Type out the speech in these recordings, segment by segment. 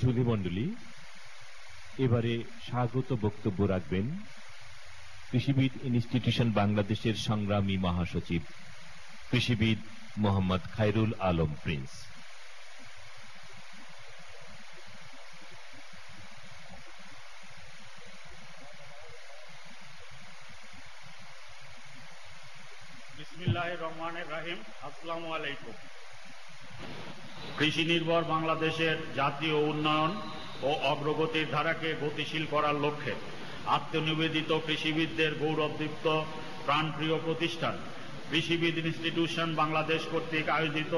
সুধীমণ্ডলী এবারে স্বাগত বক্তব্য রাখবেন কৃষিবিদ ইনস্টিটিউশন বাংলাদেশের সংগ্রামী মহাসচিব কৃষিবিদ মোহাম্মদ খায়রুল আলম প্রিন্স। বিসমিল্লাহ রহমান রাহিম। আসসালামু আলাইকুম। কৃষি নির্ভর বাংলাদেশের জাতীয় উন্নয়ন ও অগ্রগতির ধারাকে গতিশীল করার লক্ষ্যে আত্মনিবেদিত কৃষিবিদদের গৌরবদীপ্ত প্রাণপ্রিয় প্রতিষ্ঠান কৃষিবিদ ইনস্টিটিউশন বাংলাদেশ কর্তৃক আয়োজিত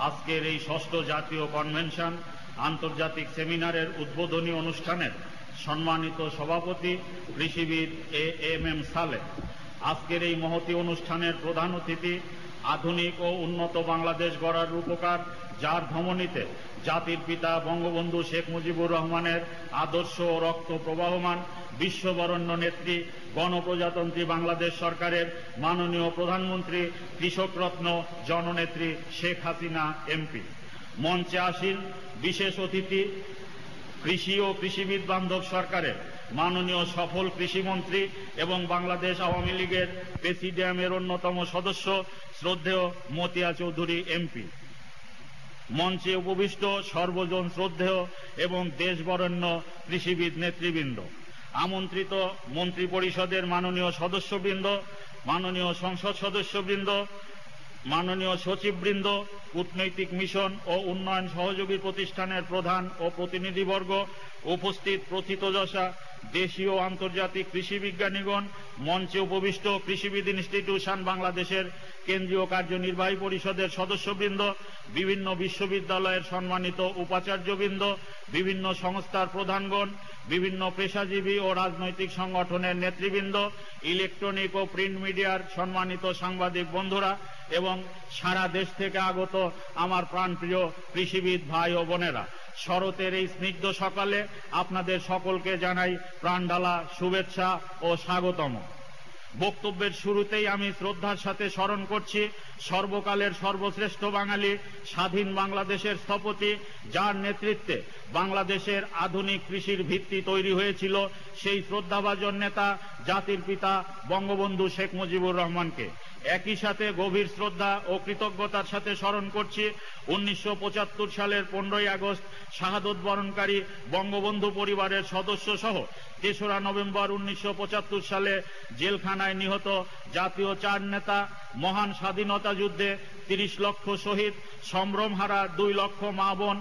আজকের এই ষষ্ঠ জাতীয় কনভেনশন আন্তর্জাতিক সেমিনারের উদ্বোধনী অনুষ্ঠানের সম্মানিত সভাপতি কৃষিবিদ এ এম এম সালে আজকের এই মহতি অনুষ্ঠানের প্রধান অতিথি আধুনিক ও উন্নত বাংলাদেশ গড়ার রূপকার যার ধমনীতে জাতির পিতা বঙ্গবন্ধু শেখ মুজিবুর রহমানের আদর্শ ও রক্ত প্রবাহমান বিশ্ববরণ্য নেত্রী, গণপ্রজাতন্ত্রী বাংলাদেশ সরকারের মাননীয় প্রধানমন্ত্রী কৃষকরত্ন জননেত্রী শেখ হাসিনা এমপি। মঞ্চে আসীন বিশেষ অতিথি, কৃষি ও কৃষিবিদ বান্ধব সরকারের মাননীয় সফল কৃষিমন্ত্রী এবং বাংলাদেশ আওয়ামী লীগের প্রেসিডিয়ামের অন্যতম সদস্য, শ্রদ্ধেয় মতিয়া চৌধুরী এমপি। মঞ্চে উপবিষ্ট সর্বজন শ্রদ্ধেয় এবং দেশবরেণ্য কৃষিবিদ নেতৃবৃন্দ, আমন্ত্রিত মন্ত্রী পরিষদের মাননীয় সদস্যবৃন্দ, মাননীয় সংসদ সদস্যবৃন্দ, মাননীয় সচিববৃন্দ, কূটনৈতিক মিশন ও উন্নয়ন সহযোগী প্রতিষ্ঠানের প্রধান ও প্রতিনিধিবর্গ, উপস্থিত প্রথিতযশা দেশীয় আন্তর্জাতিক কৃষি বিজ্ঞানীগণ মঞ্চে উপবিষ্ট কৃষিবিদ ইনস্টিটিউশন বাংলাদেশের কেন্দ্রীয় কার্যনির্বাহী পরিষদের সদস্যবৃন্দ, বিভিন্ন বিশ্ববিদ্যালয়ের সম্মানিত উপাচার্যবৃন্দ, বিভিন্ন সংস্থার প্রধানগণ, বিভিন্ন পেশাজীবী ও রাজনৈতিক সংগঠনের নেতৃবৃন্দ, ইলেকট্রনিক ও প্রিন্ট মিডিয়ার সম্মানিত সাংবাদিক বন্ধুরা এবং সারা দেশ থেকে আগত আমার প্রাণপ্রিয় কৃষিবিদ ভাই ও বোনেরা। শরতের এই স্নিগ্ধ সকালে আপনাদের সকলকে জানাই প্রাণডালা শুভেচ্ছা ও স্বাগতম। বক্তব্যের শুরুতেই আমি শ্রদ্ধার সাথে স্মরণ করছি সর্বকালের সর্বশ্রেষ্ঠ বাঙালি স্বাধীন বাংলাদেশের স্থপতি, যার নেতৃত্বে বাংলাদেশের আধুনিক কৃষির ভিত্তি তৈরি হয়েছিল, সেই শ্রদ্ধাভাজন নেতা, জাতির পিতা বঙ্গবন্ধু শেখ মুজিবুর রহমানকে। একই সাথে গভীর শ্রদ্ধা ও কৃতজ্ঞতার সাথে স্মরণ করছি উনিশশো পঁচাত্তর সালের পনেরোই আগস্ট শাহাদত বরণকারী বঙ্গবন্ধু পরিবারের সদস্য সহ তেসরা নভেম্বর উনিশশো পঁচাত্তর সালে জেলখানায় নিহত জাতীয় চার নেতা মহান স্বাধীনতা যুদ্ধে তিরিশ লক্ষ শহীদ, সম্ভ্রমহারা দুই লক্ষ মা বোন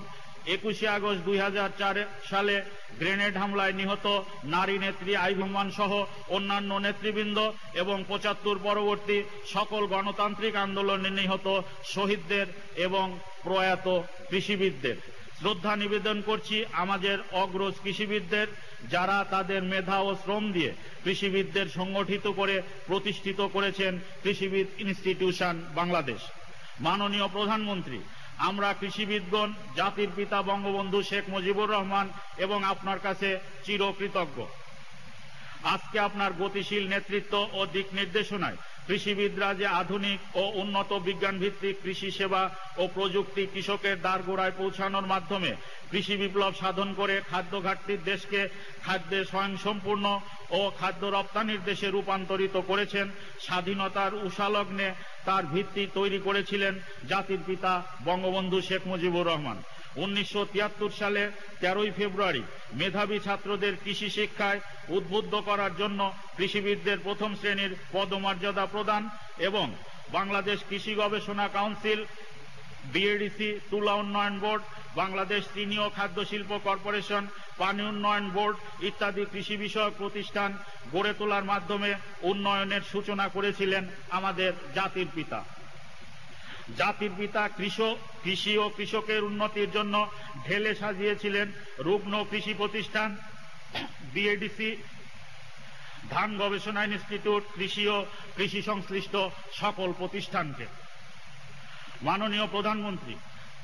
একুশে আগস্ট দুই হাজার চার সালে গ্রেনেড হামলায় নিহত নারী নেত্রী আইভমান সহ অন্যান্য নেতৃবৃন্দ এবং পঁচাত্তর পরবর্তী সকল গণতান্ত্রিক আন্দোলনে নিহত শহীদদের এবং প্রয়াত কৃষিবিদদের। শ্রদ্ধা নিবেদন করছি আমাদের অগ্রজ কৃষিবিদদের, যারা তাদের মেধা ও শ্রম দিয়ে কৃষিবিদদের সংগঠিত করে প্রতিষ্ঠিত করেছেন কৃষিবিদ ইনস্টিটিউশন বাংলাদেশ। মাননীয় প্রধানমন্ত্রী আমরা কৃষিবিদগণ, জাতির পিতা বঙ্গবন্ধু শেখ মুজিবুর রহমান এবং আপনার কাছে চিরকৃতজ্ঞ। আজকে আপনার গতিশীল নেতৃত্ব ও দিক নির্দেশনায় কৃষিবিদরা যে আধুনিক ও উন্নত বিজ্ঞান ভিত্তিক কৃষি সেবা ও প্রযুক্তি কৃষকের দ্বারগোড়ায় পৌঁছানোর মাধ্যমে কৃষি বিপ্লব সাধন করে খাদ্য ঘাটতির দেশকে খাদ্যে স্বয়ংসম্পূর্ণ ও খাদ্য রপ্তানির দেশে রূপান্তরিত করেছেন। স্বাধীনতার উষালগ্নে তার ভিত্তি তৈরি করেছিলেন জাতির পিতা বঙ্গবন্ধু শেখ মুজিবুর রহমান। উনিশশো তিয়াত্তর সালে তেরোই ফেব্রুয়ারি মেধাবী ছাত্রদের কৃষি শিক্ষায় উদ্বুদ্ধ করার জন্য কৃষিবিদদের প্রথম শ্রেণির পদমর্যাদা প্রদান এবং বাংলাদেশ কৃষি গবেষণা কাউন্সিল বিএডিসি তুলা উন্নয়ন বোর্ড, বাংলাদেশ চিনি ও খাদ্য শিল্প কর্পোরেশন, পানি উন্নয়ন বোর্ড ইত্যাদি কৃষি বিষয়ক প্রতিষ্ঠান গড়ে তোলার মাধ্যমে উন্নয়নের সূচনা করেছিলেন আমাদের জাতির পিতা। জাতির পিতা কৃষক, কৃষি ও কৃষকের উন্নতির জন্য ঢেলে সাজিয়েছিলেন রুগ্ন কৃষি প্রতিষ্ঠান বিএডিসি ধান গবেষণা ইনস্টিটিউট, কৃষি ও কৃষি সংশ্লিষ্ট সকল প্রতিষ্ঠানকে। মাননীয় প্রধানমন্ত্রী,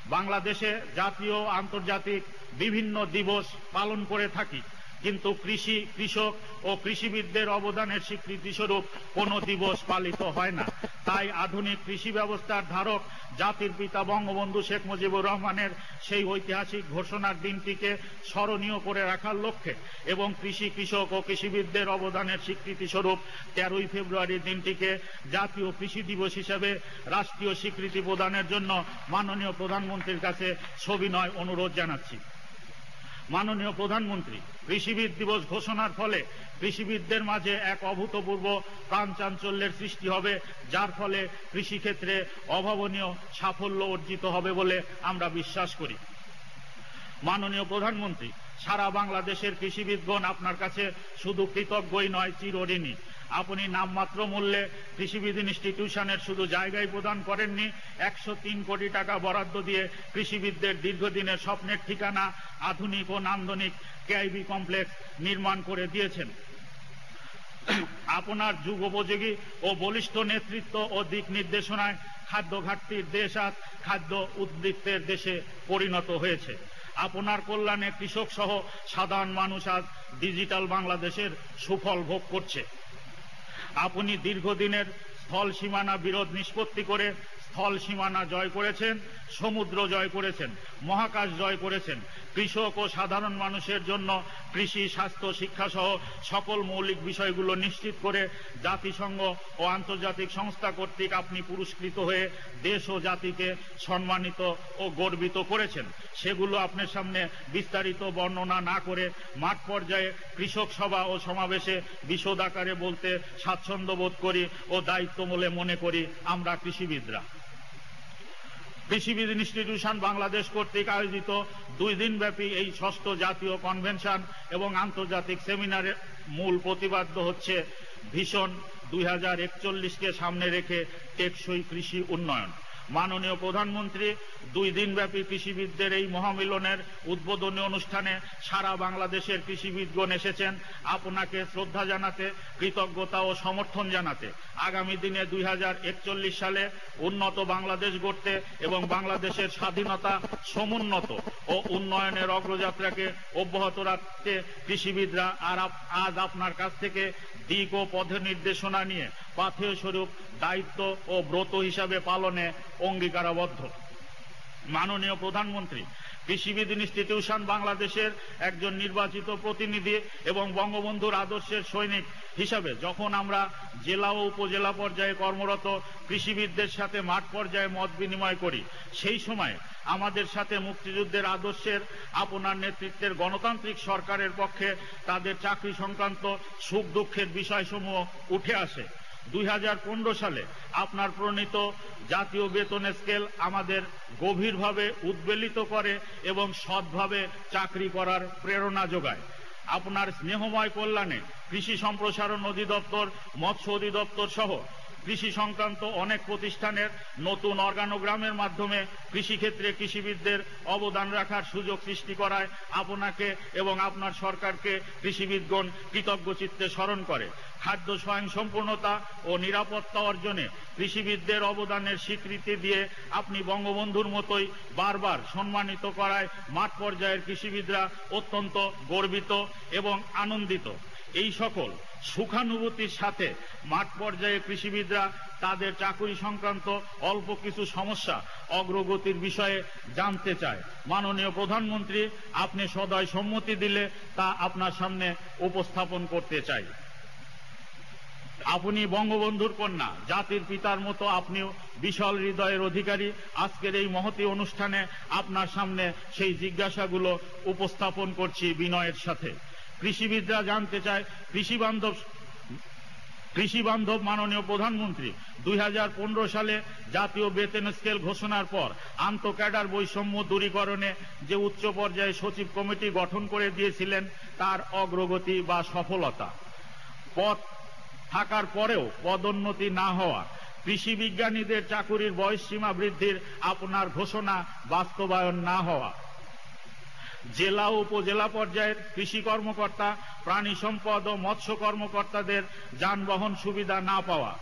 বাংলাদেশে জাতীয় আন্তর্জাতিক বিভিন্ন দিবস পালন করে থাকি। কিন্তু কৃষি, কৃষক ও কৃষিবিদদের অবদানের স্বীকৃতি স্বরূপ কোনো দিবস পালিত হয় না। তাই আধুনিক কৃষি ব্যবস্থার ধারক জাতির পিতা বঙ্গবন্ধু শেখ মুজিবুর রহমানের সেই ঐতিহাসিক ঘোষণার দিনটিকে স্মরণীয় করে রাখার লক্ষ্যে এবং কৃষি, কৃষক ও কৃষিবিদদের অবদানের স্বীকৃতি স্বরূপ তেরোই ফেব্রুয়ারির দিনটিকে জাতীয় কৃষি দিবস হিসেবে রাষ্ট্রীয় স্বীকৃতি প্রদানের জন্য মাননীয় প্রধানমন্ত্রীর কাছে সবিনয় অনুরোধ জানাচ্ছি। মাননীয় প্রধানমন্ত্রী, কৃষিবিদ দিবস ঘোষণার ফলে কৃষিবিদদের মাঝে এক অভূতপূর্ব প্রাণ চাঞ্চল্যের সৃষ্টি হবে, যার ফলে কৃষিক্ষেত্রে অভাবনীয় সাফল্য অর্জিত হবে বলে আমরা বিশ্বাস করি। মাননীয় প্রধানমন্ত্রী, সারা বাংলাদেশের কৃষিবিদগণ আপনার কাছে শুধু কৃতজ্ঞই নয়, চিরঋণী। আপনি নামমাত্র মূল্যে কৃষিবিদ ইনস্টিটিউশনের শুধু জায়গায় প্রদান করেননি, একশো তিন কোটি টাকা বরাদ্দ দিয়ে কৃষিবিদদের দীর্ঘদিনের স্বপ্নের ঠিকানা আধুনিক ও নান্দনিক কেআইবি কমপ্লেক্স নির্মাণ করে দিয়েছেন। আপনার যুগোপযোগী ও বলিষ্ঠ নেতৃত্ব ও দিক নির্দেশনায় খাদ্য ঘাটতির দেশ আজ খাদ্য উদ্বৃত্তের দেশে পরিণত হয়েছে। আপনার কল্যাণে কৃষক সহ সাধারণ মানুষ আজ ডিজিটাল বাংলাদেশের সুফল ভোগ করছে। আপনি দীর্ঘদিনের স্থল সীমানা বিরোধ নিষ্পত্তি করে স্থল সীমানা জয় করেছেন, সমুদ্র জয় করেছেন, মহাকাশ জয় করেছেন। কৃষক ও সাধারণ মানুষের জন্য কৃষি, স্বাস্থ্য শিক্ষা সহ সকল মৌলিক বিষয়গুলো নিশ্চিত করে জাতিসংঘ ও আন্তর্জাতিক সংস্থা কর্তৃক আপনি পুরস্কৃত হয়ে দেশ ও জাতিকে সম্মানিত ও গর্বিত করেছেন। সেগুলো আপনার সামনে বিস্তারিত বর্ণনা না করে মাঠ পর্যায়ে কৃষক সভা ও সমাবেশে বিশদ আকারে বলতে স্বাচ্ছন্দ্য বোধ করি ও দায়িত্ব বলে মনে করি আমরা কৃষিবিদরা। কৃষিবিদ ইনস্টিটিউশন বাংলাদেশ কর্তৃক আয়োজিত দুই দিনব্যাপী এই ষষ্ঠ জাতীয় কনভেনশন এবং আন্তর্জাতিক সেমিনারের মূল প্রতিপাদ্য হচ্ছে ভীষণ দুই হাজার সামনে রেখে টেকসই কৃষি উন্নয়ন। মাননীয় প্রধানমন্ত্রী, দুই দিনব্যাপী কৃষিবিদদের এই মহামিলনের উদ্বোধনী অনুষ্ঠানে সারা বাংলাদেশের কৃষিবিদগণ এসেছেন। আপনাকে শ্রদ্ধা জানাতে, কৃতজ্ঞতা ও সমর্থন জানাতে। আগামী দিনে দুই হাজার একচল্লিশ সালে উন্নত বাংলাদেশ গড়তে এবং বাংলাদেশের স্বাধীনতা সমুন্নত ও উন্নয়নের অগ্রযাত্রাকে অব্যাহত রাখতে কৃষিবিদরা আর আজ আপনার কাছ থেকে দিক ও পথে নির্দেশনা নিয়ে পাথেয় স্বরূপ দায়িত্ব ও ব্রত হিসাবে পালনে অঙ্গীকারাবদ্ধ। মাননীয় প্রধানমন্ত্রী কৃষিবিদ ইনস্টিটিউশন বাংলাদেশের একজন নির্বাচিত প্রতিনিধি এবং বঙ্গবন্ধুর আদর্শের সৈনিক হিসাবে যখন আমরা জেলা ও উপজেলা পর্যায়ে কর্মরত কৃষিবিদদের সাথে মাঠ পর্যায়ে মত বিনিময় করি, সেই সময় আমাদের সাথে মুক্তিযুদ্ধের আদর্শের আপনার নেতৃত্বের গণতান্ত্রিক সরকারের পক্ষে তাদের চাকরি সংক্রান্ত সুখ দুঃখের বিষয়সমূহ উঠে আসে। দুই হাজার পনেরো সালে আপনার প্রণীত জাতীয় বেতন স্কেল আমাদের গভীরভাবে উদ্বেলিত করে এবং সৎভাবে চাকরি করার প্রেরণা যোগায়। আপনার স্নেহময় কল্যাণে কৃষি সম্প্রসারণ অধিদপ্তর, মৎস্য অধিদপ্তর সহ কৃষি সংক্রান্ত অনেক প্রতিষ্ঠানের নতুন অর্গানোগ্রামের মাধ্যমে কৃষিক্ষেত্রে কৃষিবিদদের অবদান রাখার সুযোগ সৃষ্টি করায় আপনাকে এবং আপনার সরকারকে কৃষিবিদগণ কৃতজ্ঞ চিত্তে স্মরণ করে। খাদ্য স্বয়ংসম্পূর্ণতা ও নিরাপত্তা অর্জনে কৃষিবিদদের অবদানের স্বীকৃতি দিয়ে আপনি বঙ্গবন্ধুর মতোই বারবার সম্মানিত করায় মাঠ পর্যায়ের কৃষিবিদরা অত্যন্ত গর্বিত এবং আনন্দিত। এই সকল সুখানুভূতির সাথে মাঠ পর্যায়ে কৃষিবিদরা তাদের চাকুরি সংক্রান্ত অল্প কিছু সমস্যা অগ্রগতির বিষয়ে জানতে চায়। মাননীয় প্রধানমন্ত্রী, আপনি সদয় সম্মতি দিলে তা আপনার সামনে উপস্থাপন করতে চাই। আপনি বঙ্গবন্ধুর কন্যা, জাতির পিতার মতো আপনিও বিশাল হৃদয়ের অধিকারী। আজকের এই মহতি অনুষ্ঠানে আপনার সামনে সেই জিজ্ঞাসাগুলো উপস্থাপন করছি বিনয়ের সাথে। কৃষিবিদরা জানতে চায় কৃষি বান্ধব কৃষি বান্ধব মাননীয় প্রধানমন্ত্রী, দুই হাজার পনেরো সালে জাতীয় বেতন স্কেল ঘোষণার পর আন্ত ক্যাডার বৈষম্য দূরীকরণে যে উচ্চ পর্যায়ে সচিব কমিটি গঠন করে দিয়েছিলেন, তার অগ্রগতি বা সফলতা। পথ থাকার পরেও পদোন্নতি না হওয়া কৃষি বিজ্ঞানীদের চাকুরির বয়স সীমা বৃদ্ধির আপনার ঘোষণা বাস্তবায়ন না হওয়া জেলা উপজেলা পর্যায়ের কৃষি কর্মকর্তা, প্রাণী সম্পদ ও মৎস্য কর্মকর্তাদের যানবাহন সুবিধা না পাওয়া,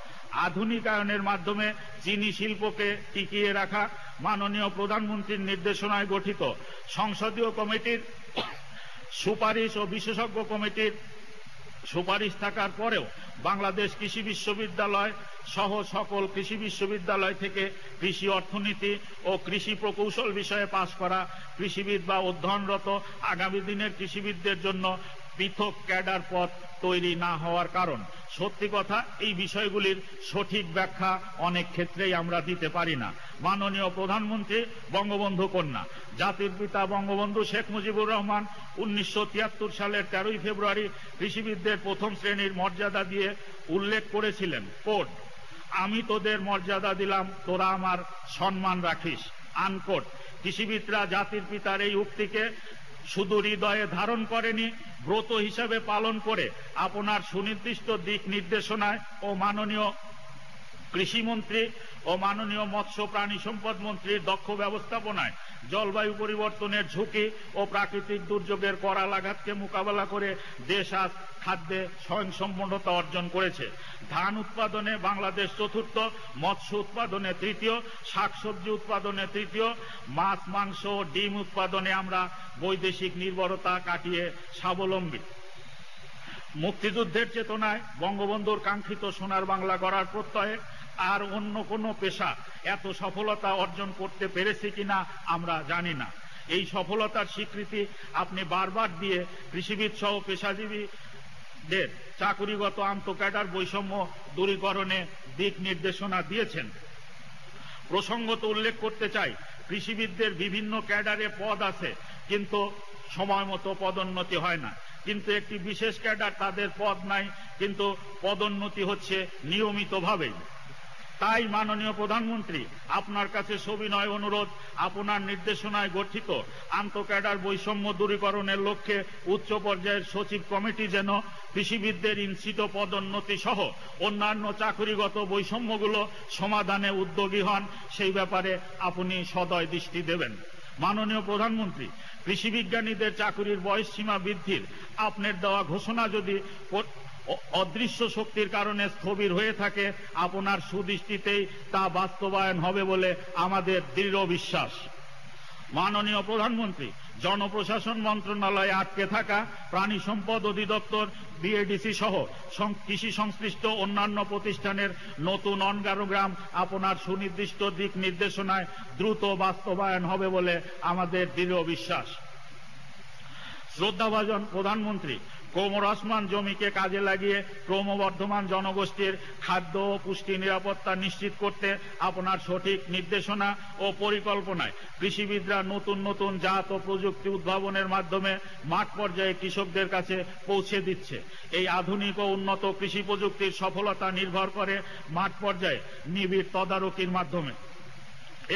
আধুনিকায়নের মাধ্যমে চিনি শিল্পকে টিকিয়ে রাখা মাননীয় প্রধানমন্ত্রীর নির্দেশনায় গঠিত সংসদীয় কমিটির সুপারিশ ও বিশেষজ্ঞ কমিটির সুপারিশ থাকার পরেও বাংলাদেশ কৃষি বিশ্ববিদ্যালয় সহ সকল কৃষি বিশ্ববিদ্যালয় থেকে কৃষি অর্থনীতি ও কৃষি প্রকৌশল বিষয়ে পাশ করা কৃষিবিদ বা অধ্যয়নরত আগামী দিনের কৃষিবিদদের জন্য পৃথক ক্যাডার পথ তৈরি না হওয়ার কারণ। সত্যি কথা, এই বিষয়গুলির সঠিক ব্যাখ্যা অনেক ক্ষেত্রেই আমরা দিতে পারি না। মাননীয় প্রধানমন্ত্রী বঙ্গবন্ধু কন্যা, জাতির পিতা বঙ্গবন্ধু শেখ মুজিবুর রহমান উনিশশো তিয়াত্তর সালের তেরোই ফেব্রুয়ারি কৃষিবিদদের প্রথম শ্রেণির মর্যাদা দিয়ে উল্লেখ করেছিলেন। কোর্ট আমি তোদের মর্যাদা দিলাম, তোরা আমার সম্মান রাখিস। আনকোট, কৃষিবিদরা, জাতির পিতার এই উক্তিকে শুধু হৃদয়ে ধারণ করেনি, ব্রত হিসাবে পালন করে আপনার সুনির্দিষ্ট দিক নির্দেশনায় ও মাননীয় কৃষিমন্ত্রী ও মাননীয় মৎস্য প্রাণী সম্পদ মন্ত্রীর দক্ষ ব্যবস্থাপনায় জলবায়ু পরিবর্তনের ঝুঁকি ও প্রাকৃতিক দুর্যোগের করাল আঘাতকে মোকাবেলা করে দেশ আজ খাদ্যে স্বয়ংসম্পূর্ণতা অর্জন করেছে। ধান উৎপাদনে বাংলাদেশ চতুর্থ, মৎস্য উৎপাদনে তৃতীয়, শাকসবজি উৎপাদনে তৃতীয়, মাছ, মাংস ডিম উৎপাদনে আমরা বৈদেশিক নির্ভরতা কাটিয়ে স্বাবলম্বী। মুক্তিযুদ্ধের চেতনায় বঙ্গবন্ধুর কাঙ্ক্ষিত সোনার বাংলা গড়ার প্রত্যয়ে আর অন্য কোনো পেশা এত সফলতা অর্জন করতে পেরেছে কিনা আমরা জানি না। এই সফলতার স্বীকৃতি আপনি বারবার দিয়ে কৃষিবিদ সহ পেশাজীবীদের চাকুরিগত আন্তঃক্যাডার বৈষম্য দূরীকরণে দিক নির্দেশনা দিয়েছেন। প্রসঙ্গত উল্লেখ করতে চাই, কৃষিবিদদের বিভিন্ন ক্যাডারে পদ আছে, কিন্তু সময় মতো পদোন্নতি হয় না। কিন্তু একটি বিশেষ ক্যাডার তাদের পদ নাই, কিন্তু পদোন্নতি হচ্ছে নিয়মিতভাবেই। তাই মাননীয় প্রধানমন্ত্রী, আপনার কাছে সবিনয় অনুরোধ, আপনার নির্দেশনায় গঠিত আন্তঃক্যাডার বৈষম্য দূরীকরণের লক্ষ্যে উচ্চ পর্যায়ের সচিব কমিটি যেন কৃষিবিদদের ইঞ্চিত পদোন্নতি সহ অন্যান্য চাকরিগত বৈষম্যগুলো সমাধানে উদ্যোগী হন, সেই ব্যাপারে আপনি সদয় দৃষ্টি দেবেন। মাননীয় প্রধানমন্ত্রী কৃষি বিজ্ঞানীদের চাকুরির বয়স সীমা বৃদ্ধির আপনার দেওয়া ঘোষণা যদি অদৃশ্য শক্তির কারণে স্থবির হয়ে থাকে। আপনার সুদৃষ্টিতেই তা বাস্তবায়ন হবে বলে আমাদের দৃঢ় বিশ্বাস। মাননীয় প্রধানমন্ত্রী, জনপ্রশাসন মন্ত্রণালয়ে আটকে থাকা প্রাণী সম্পদ অধিদপ্তর বিএডিসি সহ কৃষি সংশ্লিষ্ট অন্যান্য প্রতিষ্ঠানের নতুন অনগারোগ্রাম আপনার সুনির্দিষ্ট দিক নির্দেশনায় দ্রুত বাস্তবায়ন হবে বলে আমাদের দৃঢ় বিশ্বাস। শ্রদ্ধাভাজন প্রধানমন্ত্রী ক্রমরসমান জমিকে কাজে লাগিয়ে ক্রমবর্ধমান জনগোষ্ঠীর খাদ্য ও পুষ্টি নিরাপত্তা নিশ্চিত করতে আপনার সঠিক নির্দেশনা ও পরিকল্পনায় কৃষিবিদরা নতুন নতুন জাত ও প্রযুক্তি উদ্ভাবনের মাধ্যমে মাঠ পর্যায়ে কৃষকদের কাছে পৌঁছে দিচ্ছে। এই আধুনিক ও উন্নত কৃষি প্রযুক্তির সফলতা নির্ভর করে মাঠ পর্যায়ে নিবিড় তদারকির মাধ্যমে।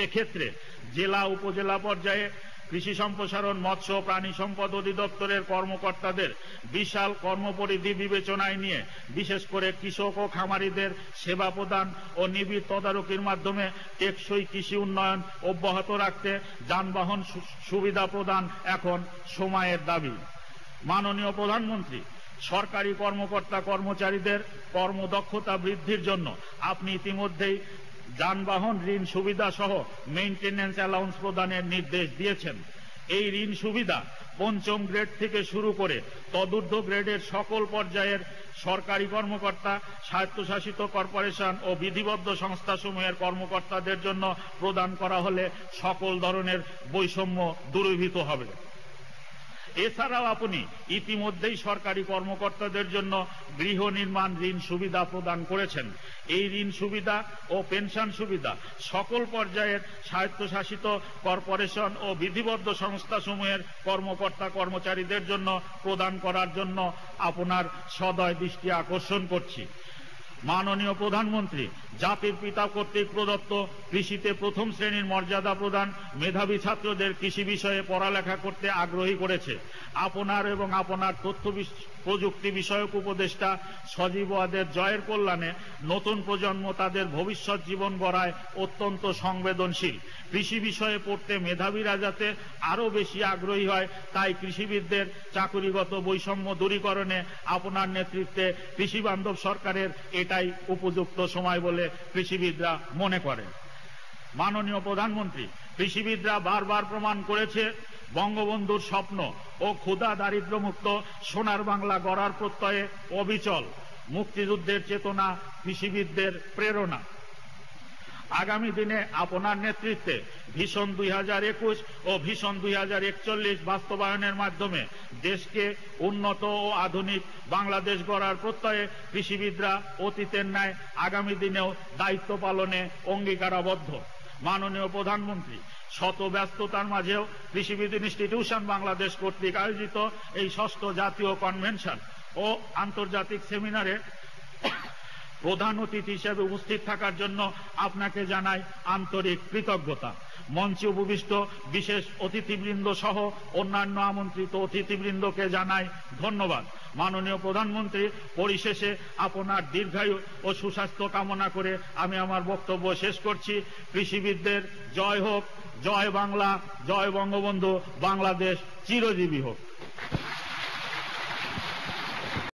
এক্ষেত্রে জেলা, উপজেলা পর্যায়ে কৃষি সম্প্রসারণ, মৎস্য প্রাণী সম্পদ অধিদপ্তরের কর্মকর্তাদের বিশাল কর্মপরিধি বিবেচনায় নিয়ে বিশেষ করে কৃষক ও খামারিদের সেবা প্রদান ও নিবিড় তদারকির মাধ্যমে টেকসই কৃষি উন্নয়ন অব্যাহত রাখতে যানবাহন সুবিধা প্রদান এখন সময়ের দাবি। মাননীয় প্রধানমন্ত্রী, সরকারি কর্মকর্তা কর্মচারীদের কর্মদক্ষতা বৃদ্ধির জন্য আপনি ইতিমধ্যেই যানবাহন, ঋণ সুবিধা সহ মেইনটেন্যান্স অ্যালাউন্স প্রদানের নির্দেশ দিয়েছেন। এই ঋণ সুবিধা পঞ্চম গ্রেড থেকে শুরু করে তদূর্ধ্ব গ্রেডের সকল পর্যায়ের সরকারি কর্মকর্তা, স্বায়ত্তশাসিত কর্পোরেশন ও বিধিবদ্ধ সংস্থাসমূহের কর্মকর্তাদের জন্য প্রদান করা হলে সকল ধরনের বৈষম্য দূরীভূত হবে। এছাড়াও আপনি ইতিমধ্যেই সরকারি কর্মকর্তাদের জন্য গৃহ নির্মাণ ঋণ সুবিধা প্রদান করেছেন। এই ঋণ সুবিধা ও পেনশন সুবিধা সকল পর্যায়ের স্বায়ত্তশাসিত কর্পোরেশন ও বিধিবদ্ধ সংস্থাসমূহের কর্মকর্তা কর্মচারীদের জন্য প্রদান করার জন্য আপনার সদয় দৃষ্টি আকর্ষণ করছি। মাননীয় প্রধানমন্ত্রী, জাতির পিতা কর্তৃক প্রদত্ত কৃষিতে প্রথম শ্রেণির মর্যাদা প্রদান মেধাবী ছাত্রদের কৃষি বিষয়ে পড়ালেখা করতে আগ্রহী করেছে। আপনার এবং আপনার তথ্য প্রযুক্তি বিষয়ক উপদেষ্টা সজীব ওয়াদের জয়ের কল্যাণে নতুন প্রজন্ম তাদের ভবিষ্যৎ জীবন গড়ায় অত্যন্ত সংবেদনশীল। কৃষি বিষয়ে পড়তে মেধাবীরা যাতে আরও বেশি আগ্রহী হয়, তাই কৃষিবিদদের চাকুরিগত বৈষম্য দূরীকরণে আপনার নেতৃত্বে কৃষি বান্ধব সরকারের এটাই উপযুক্ত সময় বলে কৃষিবিদরা মনে করেন। মাননীয় প্রধানমন্ত্রী, কৃষিবিদরা বারবার প্রমাণ করেছে বঙ্গবন্ধুর স্বপ্ন ও ক্ষুধা দারিদ্র্যমুক্ত সোনার বাংলা গড়ার প্রত্যয়ে অবিচল। মুক্তিযুদ্ধের চেতনা, কৃষিবিদদের প্রেরণা। আগামী দিনে আপনার নেতৃত্বে ভীষণ দুই হাজার একুশ ও ভীষণ দুই হাজার একচল্লিশ বাস্তবায়নের মাধ্যমে দেশকে উন্নত ও আধুনিক বাংলাদেশ গড়ার প্রত্যয়ে কৃষিবিদরা অতীতের ন্যায় আগামী দিনেও দায়িত্ব পালনে অঙ্গীকারাবদ্ধ। মাননীয় প্রধানমন্ত্রী শত ব্যস্ততার মাঝেও কৃষিবিদ ইনস্টিটিউশন বাংলাদেশ কর্তৃক আয়োজিত এই ষষ্ঠ জাতীয় কনভেনশন ও আন্তর্জাতিক সেমিনারে প্রধান অতিথি হিসেবে উপস্থিত থাকার জন্য আপনাকে জানাই আন্তরিক কৃতজ্ঞতা। মঞ্চে উপবিষ্ট বিশেষ অতিথিবৃন্দ সহ অন্যান্য আমন্ত্রিত অতিথিবৃন্দকে জানাই ধন্যবাদ। মাননীয় প্রধানমন্ত্রী, পরিশেষে আপনার দীর্ঘায়ু ও সুস্বাস্থ্য কামনা করে আমি আমার বক্তব্য শেষ করছি। কৃষিবিদদের জয় হোক, জয় বাংলা, জয় বঙ্গবন্ধু, বাংলাদেশ চিরজীবী হোক।